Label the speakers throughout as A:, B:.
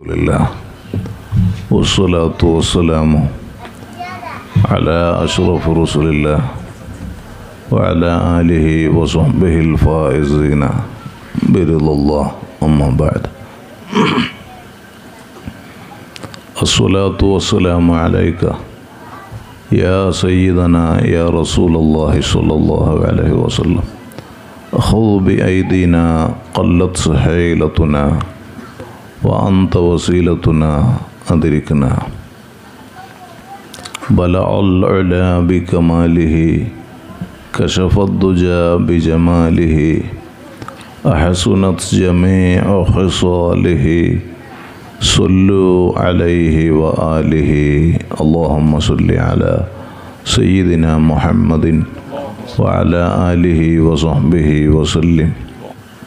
A: لله. والصلاة والسلام على أشرف رسل الله وعلى آله وصحبه الفائزين برضا الله. أما بعد. الصلاة والسلام عليك يا سيدنا يا رسول الله صلى الله عليه وسلم. خذ بأيدينا قلت سحيلتنا وأنت وسيلتنا أدركنا بلع العلا بكماله كشف الدجى بجماله أحسنت جميع خصاله صلوا عليه وآله اللهم صل على سيدنا محمد وعلى آله وصحبه وسلم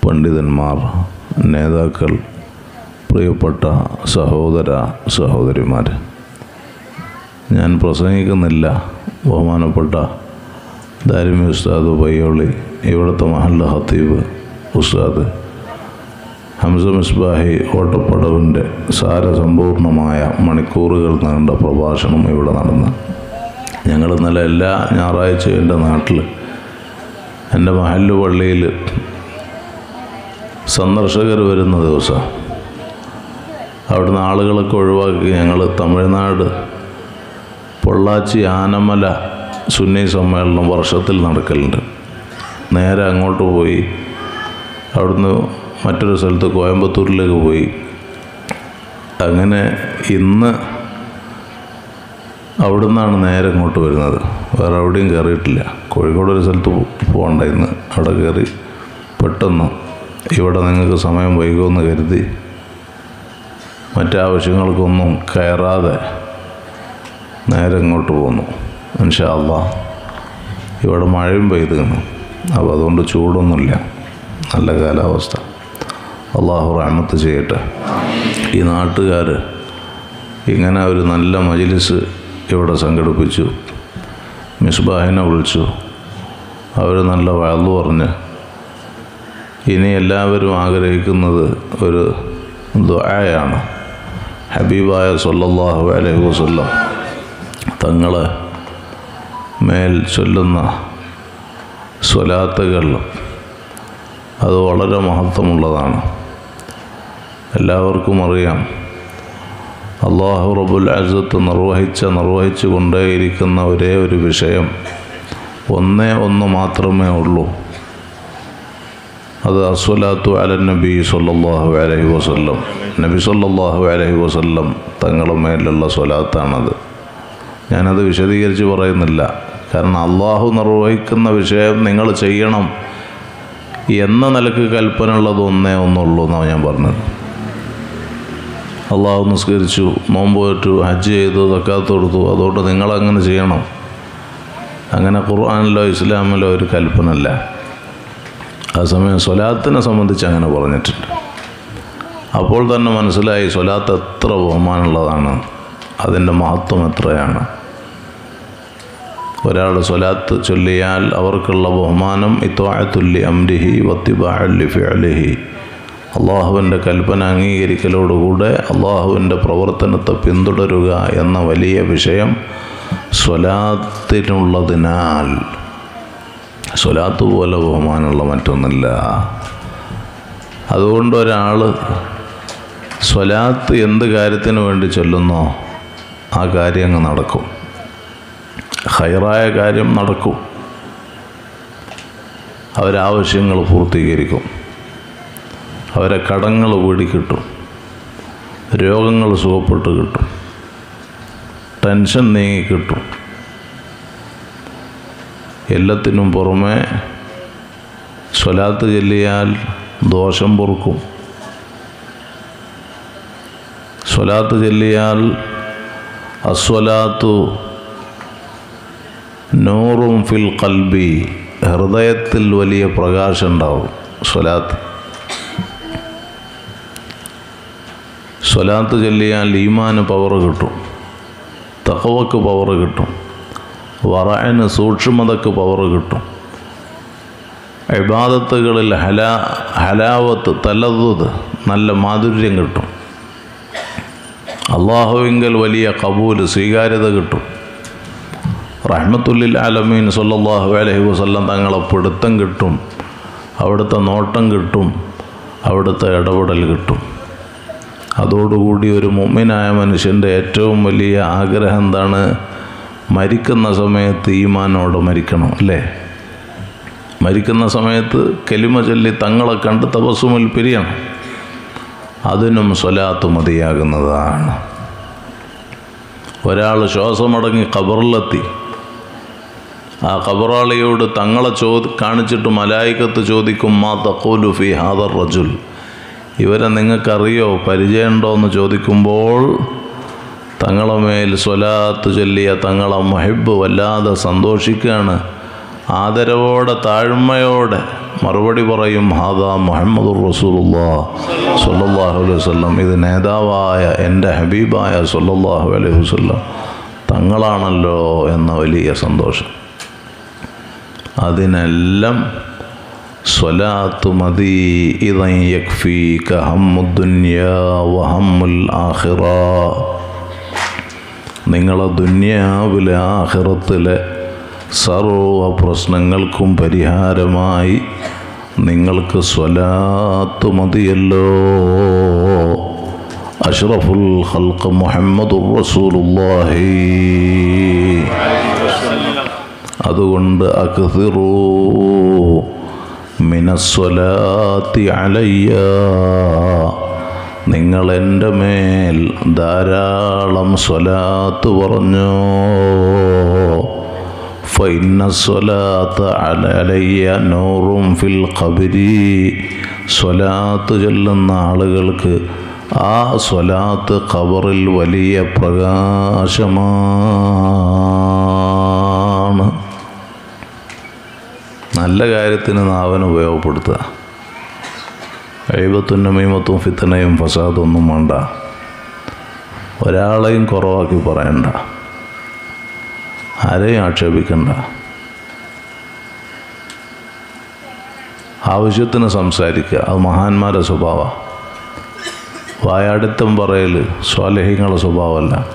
A: പണ്ഡിതന്മാർ നേതാക്കൾ പ്രിയപ്പെട്ട സഹോദര സഹോദരിമാർ ഞാൻ പ്രസംഗിക്കുന്നില്ല. ബഹുമാനപ്പെട്ട ദാരിമി ഉസ്താദ് പയ്യോളി ഇവിടുത്തെ മഹല്ല ഹത്തീബ് ഉസ്താദ്. ഹംസ മിസ്ബാഹി ഓട്ടപ്പടവിന്റെ സാരസമ്പൂർണമായ മണിക്കൂറുകൾ നീണ്ട പ്രഭാഷണം ഇവിടെ നടന്നു. ഞങ്ങൾ ഇന്നലെ എല്ലാ ഞായറാഴ്ചയും എന്റെ നാട്ടിൽ എന്റെ മഹല്ല് പള്ളിയിൽ സന്ദർശകർ വരുന്ന ദിവസം അവിടുന്ന് ആളുകളൊക്കെ ഒഴിവാക്കി. ഞങ്ങൾ തമിഴ്നാട് പൊള്ളാച്ചി ആനമല സുന്നി സമ്മേളനം വർഷത്തിൽ നടക്കലുണ്ട്. നേരെ അങ്ങോട്ട് പോയി അവിടുന്ന് മറ്റൊരു സ്ഥലത്ത് കോയമ്പത്തൂരിലേക്ക് പോയി. അങ്ങനെ ഇന്ന് അവിടെ നിന്നാണ് നേരെ ഇങ്ങോട്ട് വരുന്നത്. വേറെ എവിടെയും കയറിയിട്ടില്ല. കോഴിക്കോട് ഒരു സ്ഥലത്ത് പോകണ്ട ഇന്ന്. അവിടെ കയറി പെട്ടെന്ന് ഇവിടെ നിങ്ങൾക്ക് സമയം വൈകുമെന്ന് കരുതി മറ്റാവശ്യങ്ങൾക്കൊന്നും കയറാതെ നേരെ ഇങ്ങോട്ട് പോന്നു. അള്ളാ ഇവിടെ മഴയും പെയ്തിരുന്നു അപ്പോൾ അതുകൊണ്ട് ചൂടൊന്നുമില്ല. നല്ല കാലാവസ്ഥ. അള്ളാഹു റഹ്മത്ത് ചെയ്യട്ടെ. ഈ നാട്ടുകാർ ഇങ്ങനെ ഒരു നല്ല മജിലിസ് ഇവിടെ സംഘടിപ്പിച്ചു. മിസ്ബാഹിനെ വിളിച്ചു. അവർ നല്ല വഴന്നു പറഞ്ഞ് ഇനി എല്ലാവരും ആഗ്രഹിക്കുന്നത് ഒരു ദുആയാണ്. ഹബീബായ സല്ലല്ലാഹു അലൈഹി വസല്ലം തങ്ങളെ മേൽ ചൊല്ലുന്ന സ്വലാത്തുകൾ അത് വളരെ മഹത്വമുള്ളതാണ്. എല്ലാവർക്കും അറിയാം. അള്ളാഹു റബുൽ അസത്ത് നിർവഹിച്ച നിർവഹിച്ചു കൊണ്ടേയിരിക്കുന്ന ഒരേ ഒരു വിഷയം ഒന്നേ ഒന്ന് മാത്രമേ ഉള്ളൂ. അത് അസ്വലാത്തു അല നബി സല്ലാഹു അലഹി വസ്ല്ലം. നബി സല്ലാഹു അലഹി വസ്ല്ലം തങ്ങളുടെ മേലുള്ള സ്വലാത്താണത്. ഞാനത് വിശദീകരിച്ച് പറയുന്നില്ല. കാരണം അള്ളാഹു നിർവഹിക്കുന്ന വിഷയം നിങ്ങൾ ചെയ്യണം എന്ന നിലയ്ക്ക് കൽപ്പന ഉള്ളത് ഒന്നേ ഒന്നുള്ളൂ എന്നാണ് ഞാൻ പറഞ്ഞത്. അള്ളാഹു നിസ്കരിച്ചു നോമ്പ് പറ്റു ഹജ്ജ് ചെയ്തു തക്കാത്ത് കൊടുത്തു. അതുകൊണ്ട് നിങ്ങളങ്ങനെ ചെയ്യണം. അങ്ങനെ ഖുർആാനിലോ ഇസ്ലാമിലോ ഒരു കൽപ്പനല്ല ആ സമയം സ്വലാത്തിനെ സംബന്ധിച്ച് അങ്ങനെ പറഞ്ഞിട്ടുണ്ട്. അപ്പോൾ തന്നെ മനസ്സിലായി സ്വലാത്ത് എത്ര ബഹുമാനമുള്ളതാണ്. അതിന്റെ മഹത്വം എത്രയാണ്. ഒരാൾ സ്വലാത്ത് ചൊല്ലിയാൽ അവർക്കുള്ള ബഹുമാനം ഇത്വാഴത്തുല്ലി അംരിഹി വത്തിബാഅല്ലി ഫിഅലിഹി. അള്ളാഹുവിന്റെ കൽപ്പന അംഗീകരിക്കലോടുകൂടെ അള്ളാഹുവിന്റെ പ്രവർത്തനത്തെ പിന്തുടരുക എന്ന വലിയ വിഷയം സ്വലാത്തിനുള്ളതിനാൽ സ്വലാത്ത് പോലെ ബഹുമാനമുള്ള മറ്റൊന്നില്ല. അതുകൊണ്ട് ഒരാൾ സ്വലാത്ത് എന്ത് കാര്യത്തിന് വേണ്ടി ചൊല്ലുന്നോ ആ കാര്യം അങ്ങ് നടക്കും. ഹൈറായ കാര്യം നടക്കും. അവരാവശ്യങ്ങൾ പൂർത്തീകരിക്കും. അവരെ കടങ്ങൾ വീടി കിട്ടും രോഗങ്ങൾ സുഖപ്പെട്ട് കിട്ടും. ടെൻഷൻ നീങ്ങി കിട്ടും എല്ലാത്തിനും പുറമെ സ്വലാത്ത് ചൊല്ലിയാൽ ദോഷം പൊറുക്കും. സ്വലാത്ത് ചൊല്ലിയാൽ അസ്വലാത്തു നൂറും ഫിൽ കൽബി ഹൃദയത്തിൽ വലിയ പ്രകാശം ഉണ്ടാവും സ്വലാത്ത്. സ്വലാത്ത് ചൊല്ലിയാൽ ഈമാന് പവർ കിട്ടും. തഹവക്ക് പവർ കിട്ടും. വറയന് സൂക്ഷ്മതക്ക് പവർ കിട്ടും. ഇബാദത്തുകളിൽ ഹലാ ഹലാവത്ത് തലതുത് നല്ല മാധുര്യം കിട്ടും. അള്ളാഹുവിങ്കൽ വലിയ കബൂൽ സ്വീകാര്യത കിട്ടും. റഹ്മത്തുല്ലിൽ ആലമീൻ സല്ലാഹു അലഹി വസ്ല്ലാം തങ്ങളെ പിടുത്തം കിട്ടും. അവിടുത്തെ നോട്ടം കിട്ടും. അവിടുത്തെ ഇടപെടൽ കിട്ടും. അതോടുകൂടി ഒരു മുമ്മിനായ മനുഷ്യന്റെ ഏറ്റവും വലിയ ആഗ്രഹം എന്താണ്? മരിക്കുന്ന സമയത്ത് ഈമാനോട് മരിക്കണം അല്ലേ? മരിക്കുന്ന സമയത്ത് കെലിമ ചൊല്ലി തങ്ങളെ കണ്ട് തപസ്സുമിൽ പിരിയണം. അതിനും സ്വലാത്ത് മതിയാകുന്നതാണ്. ഒരാൾ ശ്വാസമടങ്ങി ഖബറിലെത്തി. ആ ഖബറാളിയോട് തങ്ങളെ ചോദി കാണിച്ചിട്ട് മലായിക്കത്ത് ചോദിക്കും മാ തക്കോലു ഫി ഹാദർ റജുൽ? ഇവരെ നിങ്ങൾക്കറിയോ പരിചയമുണ്ടോ എന്ന് ചോദിക്കുമ്പോൾ തങ്ങളെ മേൽ സ്വലാത്ത് ചൊല്ലിയ തങ്ങളെ മഹിബ് വല്ലാതെ സന്തോഷിക്കുകയാണ്. ആദരവോടെ താഴ്മയോടെ മറുപടി പറയും ഹാദാ മുഹമ്മദ് റസൂലുല്ലാ സല്ലല്ലാഹു അലൈഹി വസല്ലം. ഇത് നേതാവായ എന്റെ ഹബീബായ സല്ലല്ലാഹു അലൈഹി വസല്ലം. തങ്ങളാണല്ലോ എന്ന വലിയ സന്തോഷം. അതിനെല്ലാം സ്വലാത്ത് മതി ഇതൻ യക്ഫീക ഹമ്മുദ്ദുന്യ വഹമ്മുൽ ആഖിറ. നിങ്ങളെ ദുന്യാവിലെ ആഹ്റത്തിലെ സർവ പ്രശ്നങ്ങൾക്കും പരിഹാരമായി നിങ്ങൾക്ക് സ്വലാത്ത് മതിയല്ലോ. അഷ്റഫുൽ ഹൽക്ക് മുഹമ്മദ് റസൂലുള്ളാഹി. അതുകൊണ്ട് അക്തിറൂ മിനസ്വലാത്തി അലയ്യ. നിങ്ങൾ എന്റെ മേൽ ധാരാളം സ്വലാത്ത് പറഞ്ഞു? ഫൈന സ്വലാത്ത് അലയ്യ നൂറും ഫിൽ ഖബരി. സ്വലാത്ത് ചൊല്ലുന്ന ആളുകൾക്ക് ആ സ്വലാത്ത് ഖബറിൽ വലിയ പ്രകാശമാണ്. നല്ല കാര്യത്തിന് നാവന് ഉപയോഗപ്പെടുത്തുക. എഴുപത്തും നമീമത്തും ഫിത്തനയും ഫസാദൊന്നും വേണ്ട. ഒരാളെയും കുറവാക്കി പറയണ്ട. ആരെയും ആക്ഷേപിക്കണ്ട. ആവശ്യത്തിന് സംസാരിക്കുക. അത് മഹാന്മാരുടെ സ്വഭാവമാണ് വായാടിത്തം പറയൽ സ്വാലഹിങ്ങളുടെ സ്വഭാവമല്ല.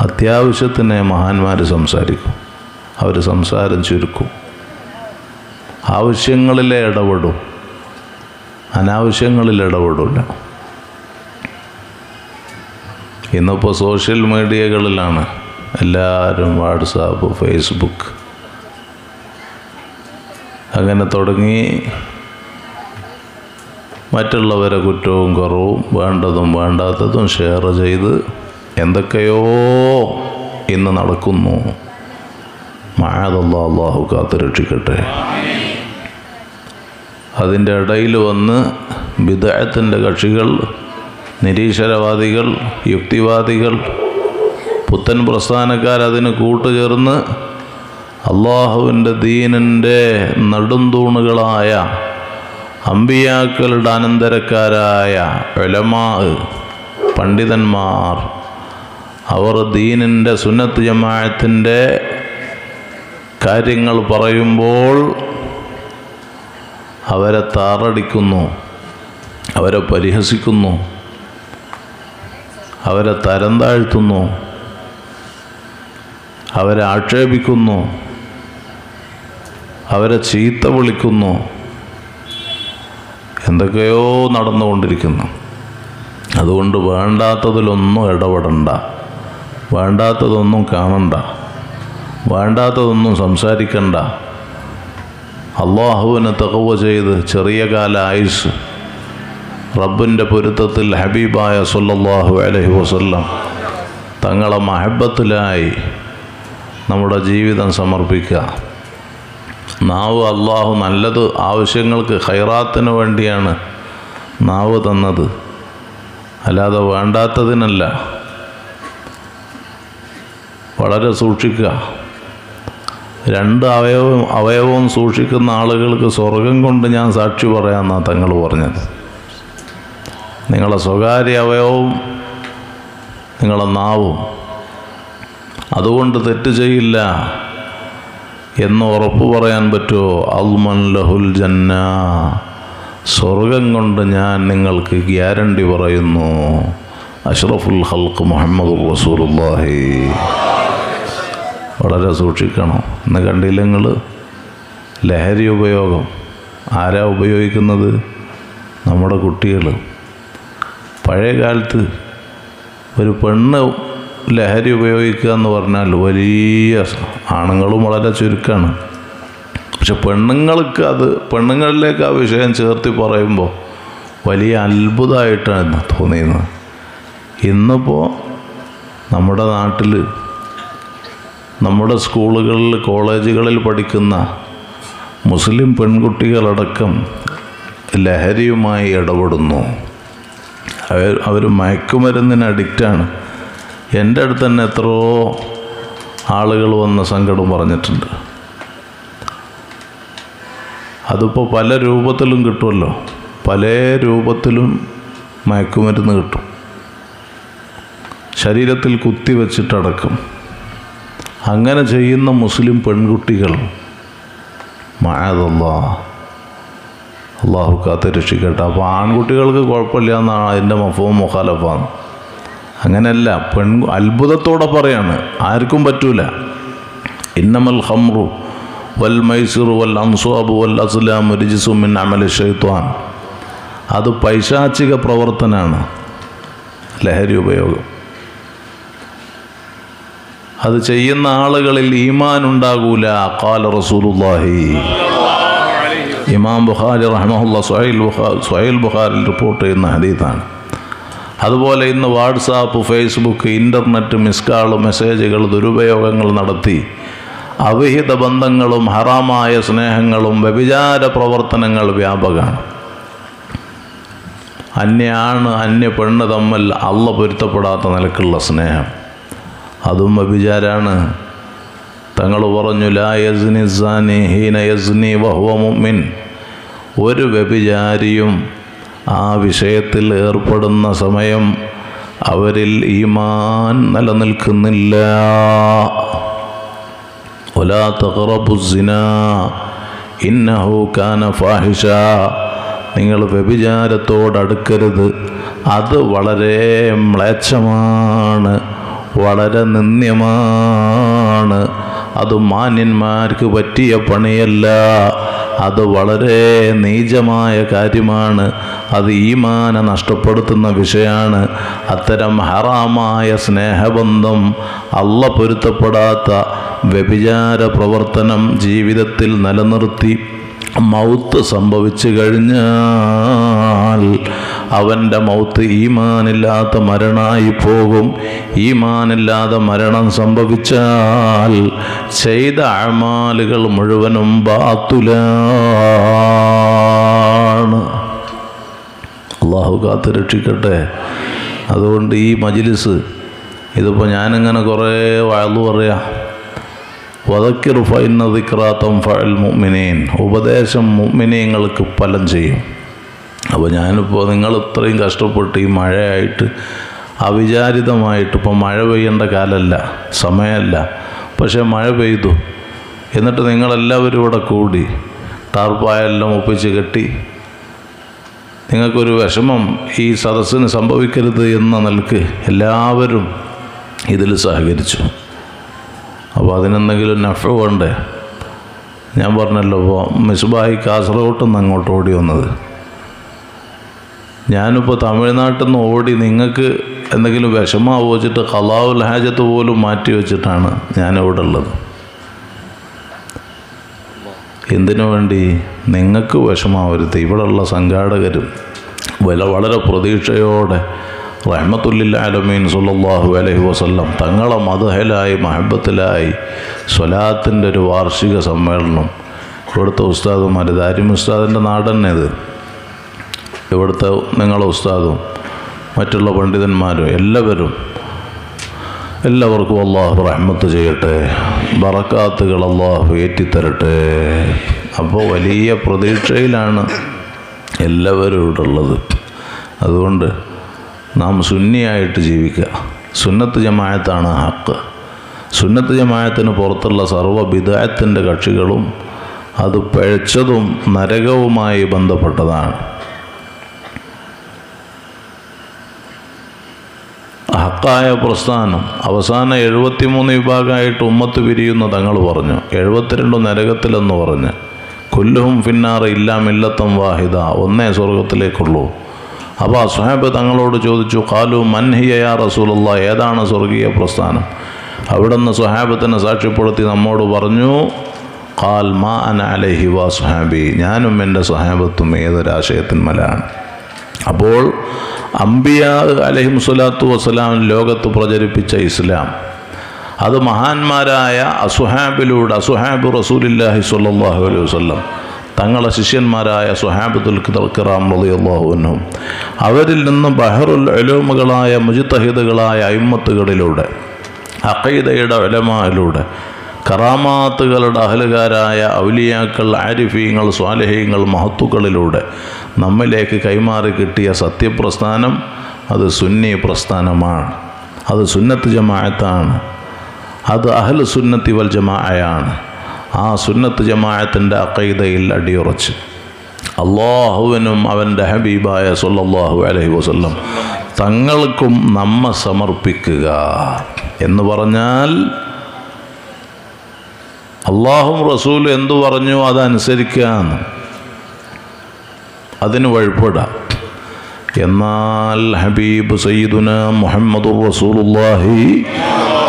A: അത്യാവശ്യത്തിന് മഹാന്മാർ സംസാരിക്കും. അവർ സംസാരം ചുരുക്കും. ആവശ്യങ്ങളിലെ ഇടപെടും. അനാവശ്യങ്ങളിൽ ഇടപെടില്ല. ഇന്നിപ്പോൾ സോഷ്യൽ മീഡിയകളിലാണ് എല്ലാവരും വാട്സാപ്പ് ഫേസ്ബുക്ക്. അങ്ങനെ തുടങ്ങി മറ്റുള്ളവരെ കുറ്റവും കുറവും വേണ്ടതും വേണ്ടാത്തതും ഷെയർ ചെയ്ത് എന്തൊക്കെയോ ഇന്ന് നടക്കുന്നു. മഴതല്ല അള്ളാഹു കാത്തു രക്ഷിക്കട്ടെ അതിന്റെ ഇടയിൽ വന്ന് വിദഗ്ധത്തിന്റെ കക്ഷികൾ നിരീശ്വരവാദികൾ യുക്തിവാദികൾ പുത്തൻ പ്രസ്ഥാനക്കാർ അതിന് കൂട്ടുചേർന്ന് അള്ളാഹുവിന്റെ ദീനിന്റെ നെടുംതൂണുകളായ അമ്പിയാക്കളുടെ അനന്തരക്കാരായ ഉലമാ പണ്ഡിതന്മാർ അവർ ദീനിന്റെ സുന്നത്ത് ജമാഅത്തിന്റെ കാര്യങ്ങൾ പറയുമ്പോൾ അവരെ താറടിക്കുന്നു അവരെ പരിഹസിക്കുന്നു അവരെ തരം താഴ്ത്തുന്നു അവരെ ആക്ഷേപിക്കുന്നു അവരെ ചീത്ത വിളിക്കുന്നു. എന്തൊക്കെയോ നടന്നുകൊണ്ടിരിക്കുന്നു. അതുകൊണ്ട് വേണ്ടാത്തതിലൊന്നും ഇടപെടണ്ട. വേണ്ടാത്തതൊന്നും കാണണ്ട. വേണ്ടാത്തതൊന്നും സംസാരിക്കണ്ട. അള്ളാഹുവിനെ തകവ് ചെയ്ത് ചെറിയ കാല ആയുസ് റബ്ബിന്റെ പൊരുത്തത്തിൽ ഹബീബായ സല്ലല്ലാഹു അലഹി വസല്ലം തങ്ങളെ മഹബത്തിലായി നമ്മുടെ ജീവിതം സമർപ്പിക്കുക. നാവ് അള്ളാഹു നല്ലത് ആവശ്യങ്ങൾക്ക് ഹൈറാത്തിന് വേണ്ടിയാണ് നാവ് തന്നത്. അല്ലാതെ വേണ്ടാത്തതിനല്ല. വളരെ സൂക്ഷിക്കുക. രണ്ട് അവയവം അവയവവും സൂക്ഷിക്കുന്ന ആളുകൾക്ക് സ്വർഗം കൊണ്ട് ഞാൻ സാക്ഷി പറയാമെന്നാണ് തങ്ങൾ പറഞ്ഞത്. നിങ്ങളെ സ്വകാര്യ അവയവവും നിങ്ങളെ നാവും അതുകൊണ്ട് തെറ്റ് ചെയ്യില്ല എന്ന് ഉറപ്പ് പറയാൻ പറ്റുമോ? അൽമൻ ലഹുൽ ജന്ന. സ്വർഗം കൊണ്ട് ഞാൻ നിങ്ങൾക്ക് ഗ്യാരണ്ടി പറയുന്നു. അഷ്റഫുൽ ഹൽക്ക് മുഹമ്മദ് റസൂലുള്ളാഹി. വളരെ സൂക്ഷിക്കണം. ഇന്ന് കണ്ടില്ല നിങ്ങൾ ലഹരി ഉപയോഗം. ആരാ ഉപയോഗിക്കുന്നത്? നമ്മുടെ കുട്ടികൾ പഴയ കാലത്ത് ഒരു പെണ്ണ് ലഹരി ഉപയോഗിക്കുക എന്ന് പറഞ്ഞാൽ വലിയ ആണുങ്ങളും വളരെ ചുരുക്കമാണ് പക്ഷെ പെണ്ണുങ്ങൾക്ക് അത് പെണ്ണുങ്ങളിലേക്ക് ആ വിഷയം ചേർത്തി പറയുമ്പോൾ വലിയ അത്ഭുതമായിട്ടാണ് തോന്നിയത് ഇന്നിപ്പോൾ നമ്മുടെ നാട്ടിൽ നമ്മുടെ സ്കൂളുകളിൽ കോളേജുകളിൽ പഠിക്കുന്ന മുസ്ലിം പെൺകുട്ടികളടക്കം ലഹരിയുമായി ഇടപെടുന്നു. അവർ അവർ മയക്കുമരുന്നിന് അഡിക്റ്റാണ്. എന്റെ അടുത്ത് തന്നെ എത്രയോ ആളുകൾ വന്ന സങ്കടം പറഞ്ഞിട്ടുണ്ട്. അതിപ്പോൾ പല രൂപത്തിലും കിട്ടുമല്ലോ. പല രൂപത്തിലും മയക്കുമരുന്ന് കിട്ടും. ശരീരത്തിൽ കുത്തി വെച്ചിട്ടടക്കം. അങ്ങനെ ചെയ്യുന്ന മുസ്ലിം പെൺകുട്ടികൾ മായതല്ലാ അള്ളാഹു കാത്ത് രക്ഷിക്കട്ടെ. അപ്പോൾ ആൺകുട്ടികൾക്ക് കുഴപ്പമില്ല എന്നാണ് അതിന്റെ മഫവും മുഖാലഫാന്ന് അങ്ങനെയല്ല പെൺ അത്ഭുതത്തോടെ പറയാണ് ആർക്കും പറ്റൂല. ഇന്നമൽ ഹംറു വൽ മൈസൂർ വൽ അംസുബ് വൽ അസ്ലാം റിജിസുമിൻ അമൽ ഷെയ്ത്വാൻ അത് പൈശാചിക പ്രവർത്തനമാണ് ലഹരി ഉപയോഗം. അത് ചെയ്യുന്ന ആളുകളിൽ ഈമാൻ ഉണ്ടാകൂല. കാല റസൂലുല്ലാഹി ഇമാം ബുഖാരി റഹ്മുല്ല സുഹൈൽ ബുഹാർ സുഹൈൽ ബുഖാരിൽ റിപ്പോർട്ട് ചെയ്യുന്ന ഹദീത്താണ് അതുപോലെ ഇന്ന് വാട്സാപ്പ് ഫേസ്ബുക്ക് ഇന്റർനെറ്റ് മിസ്കാൾ മെസ്സേജുകൾ ദുരുപയോഗങ്ങൾ നടത്തി അവിഹിത ബന്ധങ്ങളും ഹറാമായ സ്നേഹങ്ങളും വ്യഭിചാര പ്രവർത്തനങ്ങൾ വ്യാപകമാണ്. അന്യ ആണ് അന്യ പെണ്ണ് തമ്മിൽ അള്ള പൊരുത്തപ്പെടാത്ത നിലക്കുള്ള സ്നേഹം. അതും വ്യഭിചാരാണ്. തങ്ങൾ പറഞ്ഞു ലാ യസ്നി സാനി ഹീന യസ്നി വഹുവ മുഅ്മിൻ. ഒരു വ്യഭിചാരിയും ആ വിഷയത്തിൽ ഏർപ്പെടുന്ന സമയം അവരിൽ ഈമാൻ നിലനിൽക്കുന്നില്ല. ഒലാ തകറബുസിന ഇന്നഹു കാന ഫാഹിഷ. നിങ്ങൾ വ്യഭിചാരത്തോടടുക്കരുത്. അത് വളരെ മ്ലേച്ഛമാണ്. വളരെ നിന്ദ്യമാണ്. അത് മാന്യന്മാർക്ക് പറ്റിയ പണിയല്ല. അത് വളരെ നീചമായ കാര്യമാണ്. അത് ഈമാനെ നഷ്ടപ്പെടുത്തുന്ന വിഷയമാണ്. അത്തരം ഹറാമായ സ്നേഹബന്ധം അല്ല പൊരുത്തപ്പെടാത്ത വ്യഭിചാര പ്രവർത്തനം ജീവിതത്തിൽ നിലനിർത്തി മൗത്ത് സംഭവിച്ചു കഴിഞ്ഞാൽ അവന്റെ മൗത്ത് ഈമാനില്ലാത്ത മരണമായി പോകും. ഈമാനില്ലാതെ മരണം സംഭവിച്ചാൽ ചെയ്ത അഴമാലുകൾ മുഴുവനും ബാത്തുലാണ്. അള്ളാഹു കാത്ത് രക്ഷിക്കട്ടെ. അതുകൊണ്ട് ഈ മജിലിസ് ഇതിപ്പോൾ ഞാനിങ്ങനെ കുറേ വാഴ്ന്നു പറയാം. ഫൈന ഫൽ മുഅ്മിനീൻ. ഉപദേശം മുഅ്മിനീങ്ങൾക്ക് ഫലം ചെയ്യും. അപ്പോൾ ഞാനിപ്പോൾ നിങ്ങൾ ഇത്രയും കഷ്ടപ്പെട്ട് ഈ മഴയായിട്ട് അവിചാരിതമായിട്ട് ഇപ്പോൾ മഴ പെയ്യേണ്ട കാലമല്ല സമയമല്ല. പക്ഷേ മഴ പെയ്തു. എന്നിട്ട് നിങ്ങളെല്ലാവരും ഇവിടെ കൂടി ടാർപ്പായെല്ലാം ഒപ്പിച്ച് കെട്ടി നിങ്ങൾക്കൊരു വിഷമം ഈ സദസ്സിന് സംഭവിക്കരുത് എന്ന നിലയ്ക്ക് എല്ലാവരും ഇതിൽ സഹകരിച്ചു. അപ്പോൾ അതിനെന്തെങ്കിലും നഫ് വേണ്ടേ? ഞാൻ പറഞ്ഞല്ലോ ഇപ്പോൾ മിസ്ബായി കാസർഗോട്ട് നിന്ന് അങ്ങോട്ട് ഓടി വന്നത്. ഞാനിപ്പോൾ തമിഴ്നാട്ടിൽ നിന്ന് ഓടി നിങ്ങൾക്ക് എന്തെങ്കിലും വിഷമാവോ വെച്ചിട്ട് കലാവുൽ ഹാജത്ത് പോലും മാറ്റി വെച്ചിട്ടാണ് ഞാനിവിടെ ഉള്ളത്. എന്തിനു വേണ്ടി? നിങ്ങൾക്ക് വിഷമാവരുത് ഇവിടെയുള്ള സംഘാടകരും വില വളരെ പ്രതീക്ഷയോടെ റഹ്മത്തുല്ലിൽ ആലമീൻ സുല്ലാഹു അലഹി വസല്ലം. തങ്ങളെ മതഹലായി മഹബത്തിലായി സ്വലാത്തിന്റെ ഒരു വാർഷിക സമ്മേളനം. ഇവിടുത്തെ ഉസ്താദുമാർ ദാരിം ഉസ്താദിന്റെ നാടൻ ഇത്. ഇവിടുത്തെ നിങ്ങളെ ഉസ്താദും മറ്റുള്ള പണ്ഡിതന്മാരും എല്ലാവരും എല്ലാവർക്കും അള്ളാഹു റഹ്മത്ത് ചെയ്യട്ടെ ബറക്കാത്തുകൾ അള്ളാഹു ഏറ്റിത്തരട്ടെ. അപ്പോൾ വലിയ പ്രതീക്ഷയിലാണ് എല്ലാവരും ഇവിടെ ഉള്ളത്. അതുകൊണ്ട് നാം സുന്നിയായിട്ട് ജീവിക്കുക. സുന്നത്ത് ജമായത്താണ് ഹക്ക്. സുന്നത്ത് ജമായത്തിന് പുറത്തുള്ള സർവ ബിദായത്തിന്റെ കക്ഷികളും അത് പഴച്ചതും നരകവുമായി ബന്ധപ്പെട്ടതാണ്. ഹക്കായ പ്രസ്ഥാനം. അവസാന എഴുപത്തിമൂന്ന് വിഭാഗമായിട്ട് ഉമ്മത്ത് പിരിയുന്ന തങ്ങൾ പറഞ്ഞു. എഴുപത്തിരണ്ട് നരകത്തിലെന്ന് പറഞ്ഞ്. കൊല്ലുഹും ഫിന്നാറ് ഇല്ലാമില്ലത്തം വാഹിദ. ഒന്നേ സ്വർഗത്തിലേക്കുള്ളൂ അപ്പോൾ അസ്ഹാബ് തങ്ങളോട് ചോദിച്ചു കാലു മൻഹിയ റസൂലുള്ള ഏതാണ് സ്വർഗീയ പ്രസ്ഥാനം? അവിടുന്ന് സുഹാബത്തിനെ സാക്ഷ്യപ്പെടുത്തി നമ്മോട് പറഞ്ഞു കാൽ മാ അന അലഹി വാ സുഹാബി ഞാനും എന്റെ സുഹാബത്തും ഏതൊരാശയത്തിന്മലാണ് അപ്പോൾ അംബിയ അലഹി മുസ്ലാത്തു വസ്സലാം ലോകത്ത് പ്രചരിപ്പിച്ച ഇസ്ലാം അത് മഹാന്മാരായ അസുഹാബിലൂടെ അസുഹാബ് റസൂലില്ലാഹി സ്വല്ലല്ലാഹു അലൈഹി വസല്ലം തങ്ങളെ ശിഷ്യന്മാരായ സുഹാബത്തുൽ കിറാം റളിയല്ലാഹുവിനും അവരിൽ നിന്നും ബഹറുൽ എലോമുകളായ മുജിത്തഹിദുകളായ അയിമ്മത്തുകളിലൂടെ അക്കൈദയുടെ ഒലമയിലൂടെ കറാമാത്തുകളുടെ അഹലുകാരായ ഔലിയാക്കൾ ആരിഫീങ്ങൾ സ്വാലഹീങ്ങൾ മഹത്തുക്കളിലൂടെ നമ്മിലേക്ക് കൈമാറി കിട്ടിയ സത്യപ്രസ്ഥാനം അത് സുന്നി പ്രസ്ഥാനമാണ്. അത് സുന്നത്ത് ജമാഅത്താണ്. അത് അഹൽ സുന്നത്തി വൽ ജമാഅയാണ്. ആ സുന്നത്ത് ജമാഅത്തിന്റെ അക്കൈതയിൽ അടിയുറച്ച്. അള്ളാഹുവിനും അവന്റെ ഹബീബായ സല്ലല്ലാഹു അലഹി വസ്ല്ലം തങ്ങൾക്കും നമ്മ സമർപ്പിക്കുക എന്ന് പറഞ്ഞാൽ അള്ളാഹും റസൂൽ എന്തു പറഞ്ഞു അതനുസരിക്കാന്ന് അതിന് വഴിപ്പെടാം എന്നാൽ ഹബീബ് സയ്യിദുന മുഹമ്മദ് റസൂലുള്ളാഹി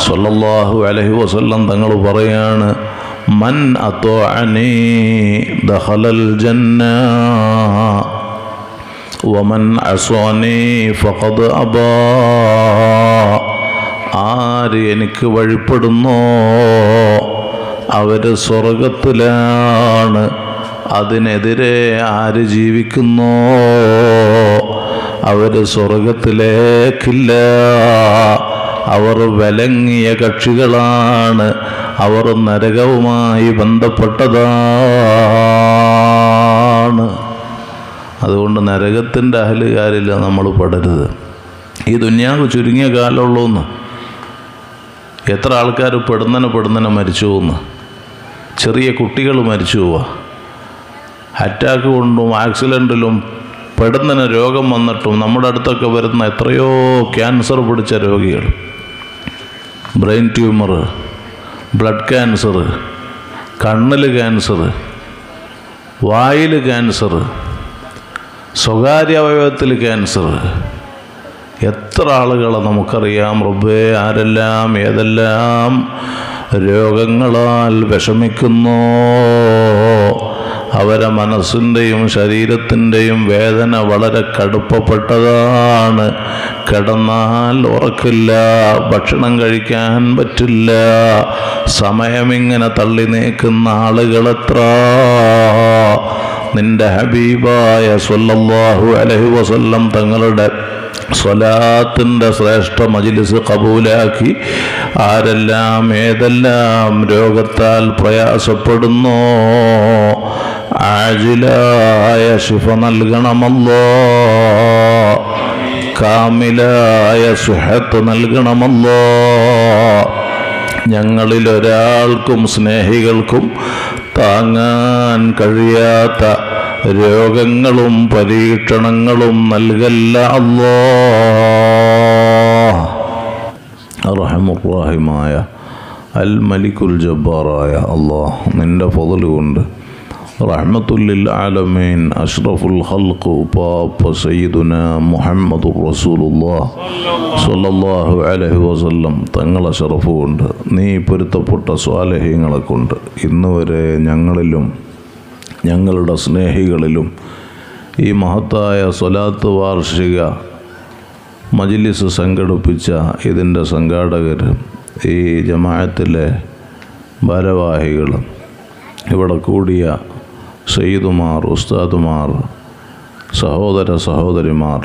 A: സല്ലല്ലാഹു അലഹി വസല്ലം തങ്ങൾ പറയാണ് മൻ അത്വഅനി ദഖലൽ ജന്ന. വമൻ അസോനി ഫഖദ് അബാ. ആര് എനിക്ക് വഴിപ്പെടുന്നോ? അവർ സ്വർഗത്തിലാണ് അതിനെതിരെ ആര് ജീവിക്കുന്നോ? അവർ സ്വർഗത്തിലേക്കില്ല അവർ വിലങ്ങിയ കക്ഷികളാണ്. അവർ നരകവുമായി ബന്ധപ്പെട്ടതാണ്. അതുകൊണ്ട് നരകത്തിന്റെ അഹലുകാരില്ല നമ്മൾ പെടരുത്. ഈ ദുന്യാവ് ചുരുങ്ങിയ കാലമുള്ളൂന്ന്. എത്ര ആൾക്കാർ പെടുന്നന പെടുന്നനെ മരിച്ചു പോകുന്നു ചെറിയ കുട്ടികൾ മരിച്ചു പോവുക അറ്റാക്ക് കൊണ്ടും ആക്സിഡന്റിലും പെടുന്നതിന് രോഗം വന്നിട്ടും നമ്മുടെ അടുത്തൊക്കെ വരുന്ന എത്രയോ ക്യാൻസർ പിടിച്ച രോഗികൾ. ബ്രെയിൻ ട്യൂമർ ബ്ലഡ് ക്യാൻസർ കണ്ണിൽ ക്യാൻസർ വായിൽ ക്യാൻസർ സ്വകാര്യ അവയവത്തിൽ ക്യാൻസർ. എത്ര ആളുകളെ നമുക്കറിയാം? റബ്ബേ ആരെല്ലാം ഏതെല്ലാം രോഗങ്ങളാൽ വിഷമിക്കുന്നു? അവരെ മനസ്സിന്റെയും ശരീരത്തിന്റെയും വേദന വളരെ കടുപ്പപ്പെട്ടതാണ്. കിടന്നാൽ ഉറക്കില്ല ഭക്ഷണം കഴിക്കാൻ പറ്റില്ല സമയമിങ്ങനെ തള്ളി നീക്കുന്ന ആളുകളെത്ര? നിന്റെ ഹബീബായ സല്ലല്ലാഹു അലൈഹി വസല്ലം തങ്ങളുടെ സ്വലാത്തിന്റെ ശ്രേഷ്ഠ മജിലിസ് കബൂലാക്കി ആരെല്ലാം ഏതെല്ലാം രോഗത്താൽ പ്രയാസപ്പെടുന്നോ? ആജിലായ ശിഫ നൽകണമല്ലോ. കാമിലായ സുഹത്ത് നൽകണമല്ലോ. ഞങ്ങളിൽ ഒരാൾക്കും സ്നേഹികൾക്കും താങ്ങാൻ കഴിയാത്ത രോഗങ്ങളും പരീക്ഷണങ്ങളും നൽകല്ല അല്ലോ. റഹമുറാഹിമായ അൽ മലിക്കുൽ ജബ്ബാറായ അള്ളാഹ് നിന്റെ പൊതലുകൊണ്ട് കൊണ്ട് റഹ്മത്തുല്ലിൽ ആലമീൻ. അഷ്റഫുൽ ഖൽഖ് പാപ്പ സയ്യിദുന മുഹമ്മദ് റസൂലുള്ളാഹ് സ്വല്ലല്ലാഹു അലൈഹി വസല്ലം. തങ്ങളെ ഷറഫ് നീ പൊരുത്തപ്പെട്ട സ്വാലഹ്യങ്ങളെ കൊണ്ട്. ഇന്ന് വരെ ഞങ്ങളിലും ഞങ്ങളുടെ സ്നേഹികളിലും ഈ മഹത്തായ സ്വലാത്ത് വാർഷിക മജിലിസ് സംഘടിപ്പിച്ച ഇതിന്റെ സംഘാടകർ ഈ ജമാഅത്തിലെ ഭാരവാഹികളും ഇവിടെ കൂടിയ സയ്യിദുമാർ ഉസ്താദുമാർ സഹോദര സഹോദരിമാർ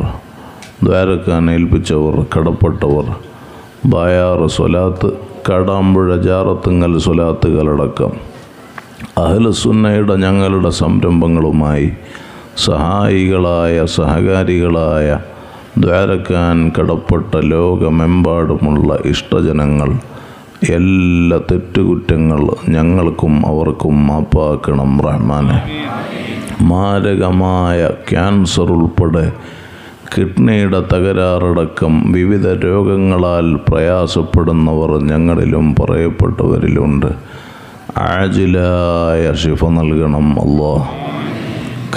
A: ദ്വാരക്കാൻ ഏൽപ്പിച്ചവർ കടപ്പെട്ടവർ ബായാറ് സ്വലാത്ത് കാടാമ്പുഴ ജാറത്തുങ്ങൽ സ്വലാത്തുകളടക്കം. അഹ്ലസുന്നയുടെ ഞങ്ങളുടെ സംരംഭങ്ങളുമായി സഹായികളായ സഹകാരികളായ ദ്വാരക്കാൻ കടപ്പെട്ട ലോകമെമ്പാടുമുള്ള ഇഷ്ടജനങ്ങൾ എല്ലാ തെറ്റുകുറ്റങ്ങൾ ഞങ്ങൾക്കും അവർക്കും മാപ്പാക്കണം റഹ്മാനെ. മാരകമായ ക്യാൻസർ ഉൾപ്പെടെ കിഡ്നിയുടെ തകരാറടക്കം വിവിധ രോഗങ്ങളാൽ പ്രയാസപ്പെടുന്നവർ ഞങ്ങളിലും പറയപ്പെട്ടവരിലുണ്ട്. ആജിലായ ശിഫ നൽകണം അല്ലോ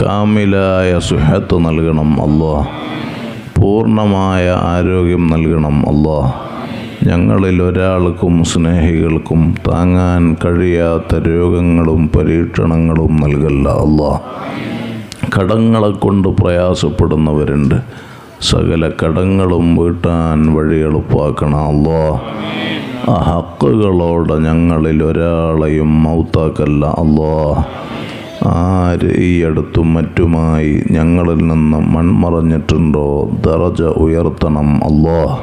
A: കാമിലായ സുഹത്ത് നൽകണം അല്ലോ പൂർണമായ ആരോഗ്യം നൽകണം അല്ലോ ഞങ്ങളിൽ ഒരാൾക്കും സ്നേഹികൾക്കും താങ്ങാൻ കഴിയാത്ത രോഗങ്ങളും പരീക്ഷണങ്ങളും നൽകല്ല അല്ല കടങ്ങളെ കൊണ്ട് പ്രയാസപ്പെടുന്നവരുണ്ട്. സകല കടങ്ങളും വീട്ടാൻ വഴി എളുപ്പാക്കണം അല്ലോ ആ ഹക്കുകളോട് ഞങ്ങളിൽ ഒരാളെയും മൗത്താക്കല്ല അല്ലോ ആര് ഈ അടുത്തും മറ്റുമായി ഞങ്ങളിൽ നിന്ന് മൺമറഞ്ഞിട്ടുണ്ടോ? ദറജ ഉയർത്തണം അല്ലോ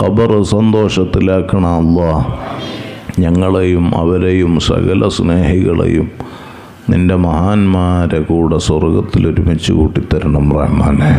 A: ഖബർ സന്തോഷത്തിലാക്കണ അള്ളാ ഞങ്ങളെയും അവരെയും സകല സ്നേഹികളെയും നിന്റെ മഹാന്മാരെ കൂടെ സ്വർഗത്തിൽ ഒരുമിച്ച് കൂട്ടിത്തരണം റഹ്മാനെ.